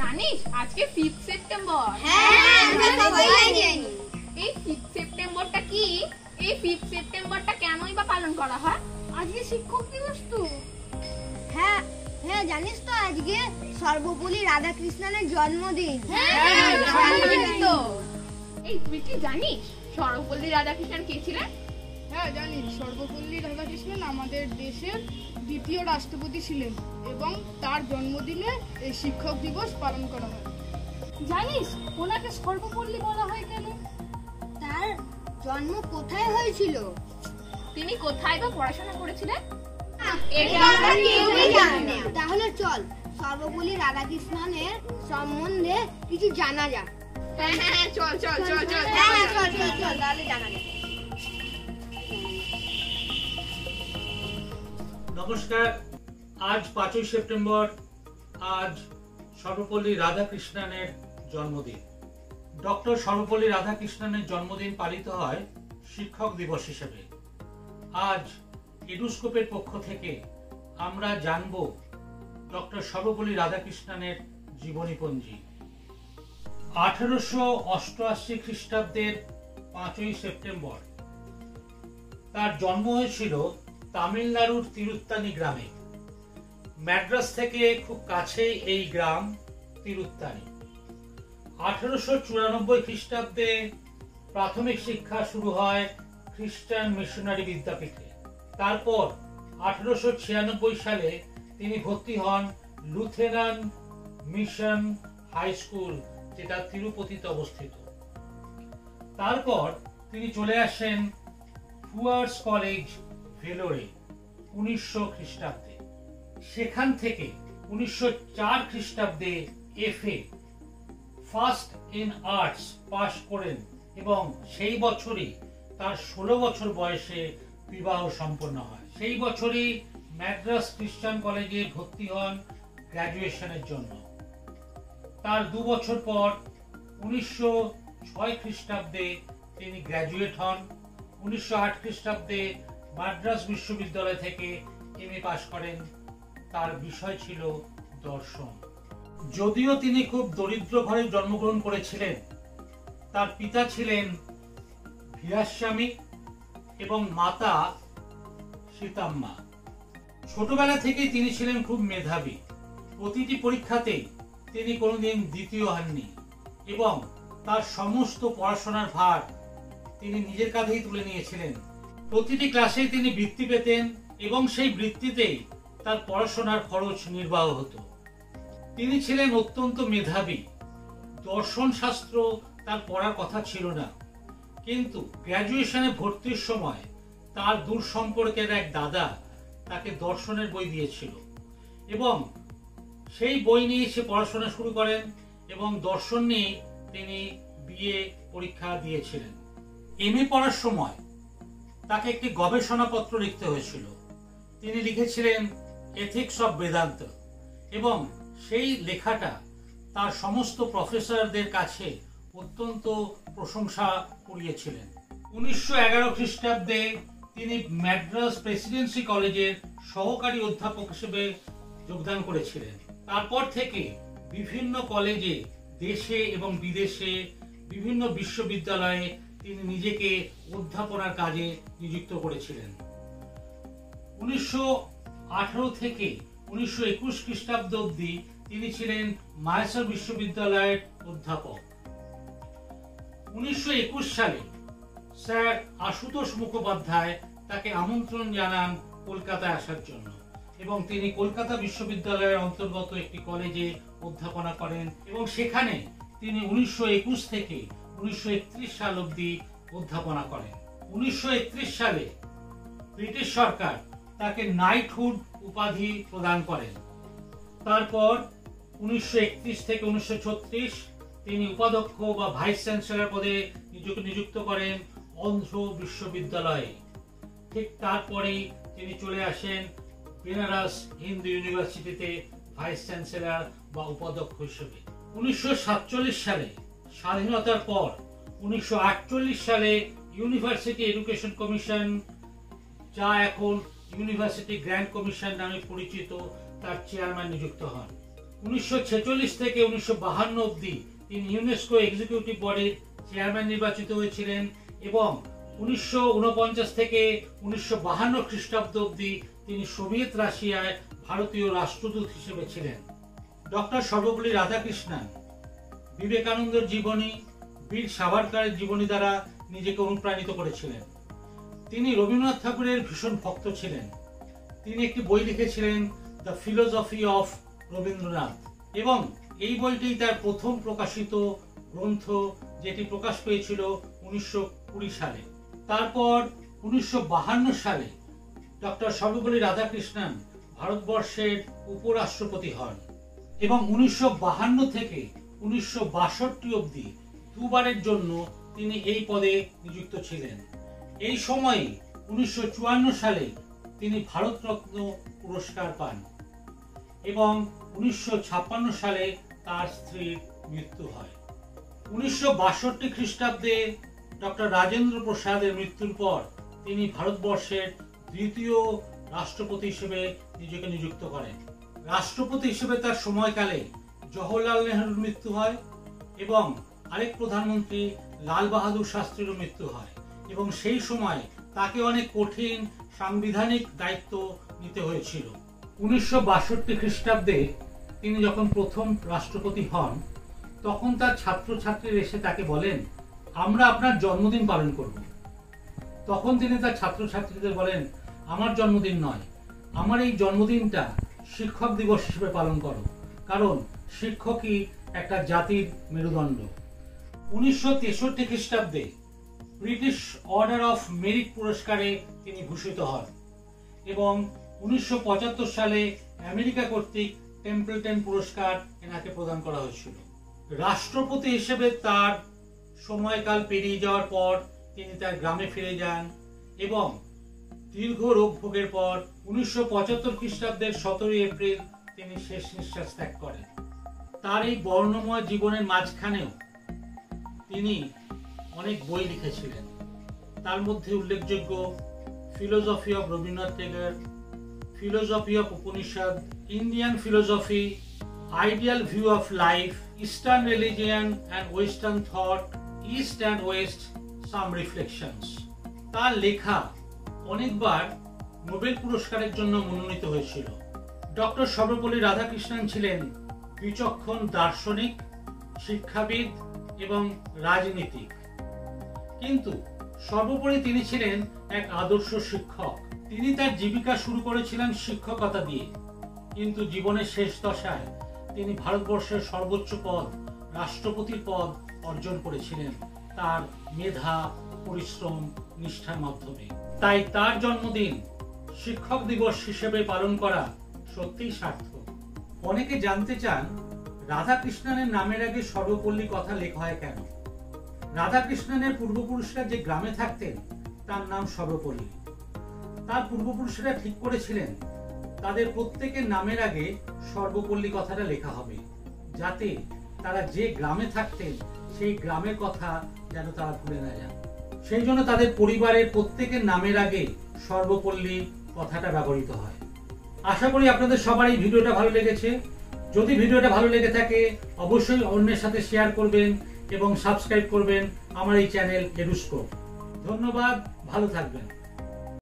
জানিস আজকে fifth September হ্যাঁ আমরা সবাই জানি। এই ফিফথ সেপ্টেম্বরটা কি? এই ফিফথ সেপ্টেম্বরটা কেনই বা পালন করা হয়? আজকে শিক্ষক দিবস তো। হ্যাঁ হ্যাঁ জানিস তো আজকে সর্বপল্লী রাধাকৃষ্ণনের জন্মদিন। হ্যাঁ, এই তুই কি জানিস সর্বপল্লী রাধাকৃষ্ণন কে ছিলেন? হ্যাঁ জানি। সর্বপল্লী রাধাকৃষ্ণন আমাদের দেশের দ্বিতীয় রাষ্ট্রপতি ছিলেন এবং তার জন্মদিনে এই শিক্ষক দিবস পালন করা হয়। জানিস ওনাকে সর্বপল্লী বলা হয় কেন? তার জন্ম কোথায় হয়েছিল? তিনি কোথায় বা পড়াশোনা করেছিলেন? এটা আমরা কেউই জানি না। তাহলে চল সর্বপল্লী রাধাকৃষ্ণনের সম্বন্ধে কিছু জানা যাক। হ্যাঁ হ্যাঁ হ্যাঁ, চল চল চল চল হ্যাঁ, হ্যাঁ, চল চল চল। তাহলে জানা যাক নমস্কার। আজ পাঁচই সেপ্টেম্বর, আজ সর্বপল্লী রাধাকৃষ্ণনের জন্মদিন। ডক্টর সর্বপল্লী রাধাকৃষ্ণনের জন্মদিন পালিত হয় শিক্ষক দিবস হিসেবে। আজ এডুস্কোপের পক্ষ থেকে আমরা জানব ডক্টর সর্বপল্লী রাধাকৃষ্ণনের জীবনীপঞ্জি। আঠারোশো অষ্টআশি খ্রিস্টাব্দের পাঁচই সেপ্টেম্বর। তার জন্ম হয়েছিল তামিলনাড়ুর তিরুত্তানি গ্রামে। ম্যাড্রাস থেকে খুব কাছেই এই গ্রাম তিরুত্তানি। আঠারোশো চুরানব্বই খ্রিস্টাব্দে প্রাথমিক শিক্ষা শুরু হয় খ্রিস্টান মিশনারি বিদ্যাপীঠে। তারপর আঠারোশো ছিয়ানব্বই সালে তিনি ভর্তি হন লুথেরান মিশন হাই স্কুল, যেটা তিরুপতিতে অবস্থিত। তারপর তিনি চলে আসেন ফুয়ার্স কলেজ ভেলোরে উনিশশো খ্রিস্টাব্দে। সেখান থেকে উনিশশো চার খ্রিস্টাব্দে এফএ ফার্স্ট ইন আর্টস পাশ করেন এবং সেই বছরই তার ষোলো বছর বয়সে বিবাহ সম্পন্ন হয়। সেই বছরই ম্যাড্রাস খ্রিস্টান কলেজে ভর্তি হন গ্র্যাজুয়েশনের জন্য। তার দু বছর পর উনিশশো ছয় খ্রিস্টাব্দে তিনি গ্র্যাজুয়েট হন। উনিশশো আট খ্রিস্টাব্দে মাদ্রাস বিশ্ববিদ্যালয় থেকে এম পাশ করেন। তার বিষয় ছিল দর্শন। যদিও তিনি খুব দরিদ্র ঘরে জন্মগ্রহণ করেছিলেন, তার পিতা ছিলেন ভীরাস্বামী এবং মাতা সীতাম্মা। ছোটবেলা থেকেই তিনি ছিলেন খুব মেধাবী। প্রতিটি পরীক্ষাতেই তিনি কোনোদিন দ্বিতীয় হননি এবং তার সমস্ত পড়াশোনার ভার তিনি নিজের কাঁধেই তুলে নিয়েছিলেন। প্রতিটি ক্লাসে তিনি বৃত্তি পেতেন এবং সেই বৃত্তিতেই তার পড়াশোনার খরচ নির্বাহ হতো। তিনি ছিলেন অত্যন্ত মেধাবী। দর্শন শাস্ত্র তার পড়ার কথা ছিল না। কিন্তু গ্র্যাজুয়েশনে ভর্তির সময় তার দূর সম্পর্কের এক দাদা তাকে দর্শনের বই দিয়েছিল এবং সেই বই নিয়ে সে পড়াশোনা শুরু করেন এবং দর্শন নিয়ে তিনি বিএ পরীক্ষা দিয়েছিলেন। এম এ পড়ার সময় তাকে একটি গবেষণাপত্র লিখতে হয়েছিল। তিনি লিখেছিলেন এথিক্স অফ বেদান্ত এবং সেই লেখাটা তার সমস্ত প্রফেসরদের কাছে অত্যন্ত প্রশংসা কুড়িয়েছিলেন। উনিশশো এগারো খ্রিস্টাব্দে তিনি ম্যাড্রাস প্রেসিডেন্সি কলেজের সহকারী অধ্যাপক হিসেবে যোগদান করেছিলেন। তারপর থেকে বিভিন্ন কলেজে দেশে এবং বিদেশে বিভিন্ন বিশ্ববিদ্যালয়ে তিনি নিজেকে অধ্যাপনার কাজে নিযুক্ত করেছিলেন। উনিশশো আঠারো থেকে উনিশশো একুশ খ্রিস্টাব্দ অব্দি তিনি ছিলেন মায়াসর বিশ্ববিদ্যালয়ের অধ্যাপক। উনিশশো একুশ সালে স্যার আশুতোষ মুখোপাধ্যায় তাকে আমন্ত্রণ জানান কলকাতায় আসার জন্য এবং তিনি কলকাতা বিশ্ববিদ্যালয়ের অন্তর্গত একটি কলেজে অধ্যাপনা করেন এবং সেখানে তিনি উনিশশো একুশ থেকে উনিশশো একত্রিশ সাল অব্দি অধ্যাপনা করেন উনিশশো একত্রিশ সালে ব্রিটিশ সরকার তাকে নাইটহুড উপাধি প্রদান করেন। তারপর উনিশশো একত্রিশ থেকে উনিশশো তিনি উপাধ্যক্ষ বা ভাইস চ্যান্সেলর পদে নিযুক্ত নিযুক্ত করেন অন্ধ্র বিশ্ববিদ্যালয়ে। ঠিক তারপরেই তিনি চলে আসেন বেনারস হিন্দু ইউনিভার্সিটিতে ভাইস চ্যান্সেলর বা উপাধ্যক্ষ হিসেবে। উনিশশো সাতচল্লিশ সালে স্বাধীনতার পর উনিশশো আটচল্লিশ সালে ইউনিভার্সিটি এডুকেশন কমিশন যা এখন ইউনিভার্সিটি গ্র্যান্ড কমিশন নামে পরিচিত, তার চেয়ারম্যান নিযুক্ত হন। উনিশশো ছেচল্লিশ থেকে উনিশশো বাহান্ন অবধি তিনি ইউনেস্কো এক্সিকিউটিভ বডির চেয়ারম্যান নির্বাচিত হয়েছিলেন এবং উনিশশো ঊনপঞ্চাশ থেকে উনিশশো বাহান্ন খ্রিস্টাব্দ অবধি তিনি সোভিয়েত রাশিয়ায় ভারতীয় রাষ্ট্রদূত হিসেবে ছিলেন। ডক্টর সর্বপল্লী রাধাকৃষ্ণন বিবেকানন্দের জীবনী, বীর সাভারকারের জীবনী দ্বারা নিজেকে অনুপ্রাণিত করেছিলেন। তিনি রবীন্দ্রনাথ ঠাকুরের ভীষণ ভক্ত ছিলেন। তিনি একটি বই লিখেছিলেন, দ্য ফিলোসফি অফ রবীন্দ্রনাথ এবং এই বইটি তার প্রথম প্রকাশিত গ্রন্থ, যেটি প্রকাশ পেয়েছিল উনিশশো কুড়ি সালে। তারপর উনিশশো সালে ডক্টর সর্বপল্লী রাধাকৃষ্ণন ভারতবর্ষের উপরাষ্ট্রপতি হন এবং উনিশশো থেকে উনিশশো বাষট্টি অবধি দুবারের জন্য তিনি এই পদে নিযুক্ত ছিলেন। এই সময়ে উনিশশো চুয়ান্ন সালে তিনি ভারতরত্ন পুরস্কার পান এবং উনিশশো ছাপ্পান্ন সালে তার স্ত্রীর মৃত্যু হয়। উনিশশো বাষট্টি খ্রিস্টাব্দে ডক্টর রাজেন্দ্র প্রসাদের মৃত্যুর পর তিনি ভারতবর্ষের দ্বিতীয় রাষ্ট্রপতি হিসেবে নিজেকে নিযুক্ত করেন। রাষ্ট্রপতি হিসেবে তার সময়কালে জওহরলাল নেহরুর মৃত্যু হয় এবং আরেক প্রধানমন্ত্রী লাল বাহাদুর শাস্ত্রীরও মৃত্যু হয় এবং সেই সময় তাকে অনেক কঠিন সাংবিধানিক দায়িত্ব নিতে হয়েছিল। উনিশশো বাষট্টি খ্রিস্টাব্দে তিনি যখন প্রথম রাষ্ট্রপতি হন, তখন তার ছাত্রছাত্রীরা এসে তাকে বলেন, আমরা আপনার জন্মদিন পালন করব। তখন তিনি তার ছাত্রছাত্রীদের বলেন, আমার জন্মদিন নয়, আমার এই জন্মদিনটা শিক্ষক দিবস হিসেবে পালন করো। কারণ শিক্ষকই একটা জাতির মেরুদণ্ড। উনিশশো তেষট্টি খ্রিস্টাব্দে ব্রিটিশ অর্ডার অফ মেরিট পুরস্কারে তিনি ভূষিত হন এবং উনিশশো পঁচাত্তর সালে আমেরিকা কর্তৃক টেম্পলটন পুরস্কার এনাকে প্রদান করা হয়েছিল। রাষ্ট্রপতি হিসেবে তার সময়কাল পেরিয়ে যাওয়ার পর তিনি তার গ্রামে ফিরে যান এবং দীর্ঘ রোগ ভোগের পর উনিশশো পঁচাত্তর খ্রিস্টাব্দের সতেরোই এপ্রিল তিনি শেষ নিঃশ্বাস ত্যাগ করেন। তার এই বর্ণময় জীবনের মাঝখানেও তিনি অনেক বই লিখেছিলেন। তার মধ্যে উল্লেখযোগ্য philosophy of Rabindranath Tagore philosophy of Upanishad Indian philosophy ideal view of life eastern religion and western thought east and west some reflections তার লেখা অনেকবার নোবেল পুরস্কারের জন্য মনোনীত হয়েছিল। ডক্টর সর্বপল্লী রাধাকৃষ্ণন ছিলেন বিচক্ষণ দার্শনিক, শিক্ষাবিদ এবং রাজনীতিক। কিন্তু সর্বোপরি তিনি ছিলেন এক আদর্শ শিক্ষক। তিনি তার জীবিকা শুরু করেছিলেন শিক্ষকতা দিয়ে। কিন্তু জীবনের শেষ দশায় তিনি ভারতবর্ষের সর্বোচ্চ পদ, রাষ্ট্রপতির পদ অর্জন করেছিলেন তার মেধা, পরিশ্রম, নিষ্ঠার মাধ্যমে। তাই তার জন্মদিন শিক্ষক দিবস হিসেবে পালন করা সত্যিই সার্থক। অনেকে জানতে চান, রাধাকৃষ্ণনের নামের আগে সর্বপল্লী কথা লেখা হয় কেন? রাধাকৃষ্ণনের পূর্বপুরুষরা যে গ্রামে থাকতেন, তার নাম সর্বপল্লী। তার পূর্বপুরুষরা ঠিক করেছিলেন, তাদের প্রত্যেকের নামের আগে সর্বপল্লী কথাটা লেখা হবে, যাতে তারা যে গ্রামে থাকতেন, সেই গ্রামের কথা যেন তারা ভুলে না যান। সেই জন্য তাদের পরিবারের প্রত্যেকের নামের আগে সর্বপল্লী কথাটা ব্যবহৃত হয়। আশা করি আপনাদের সবার এই ভিডিওটা ভালো লেগেছে। যদি ভিডিওটা ভালো লেগে থাকে, অবশ্যই অন্যের সাথে শেয়ার করবেন এবং সাবস্ক্রাইব করবেন আমার এই চ্যানেল এরুস্কো ধন্যবাদ, ভালো থাকবেন।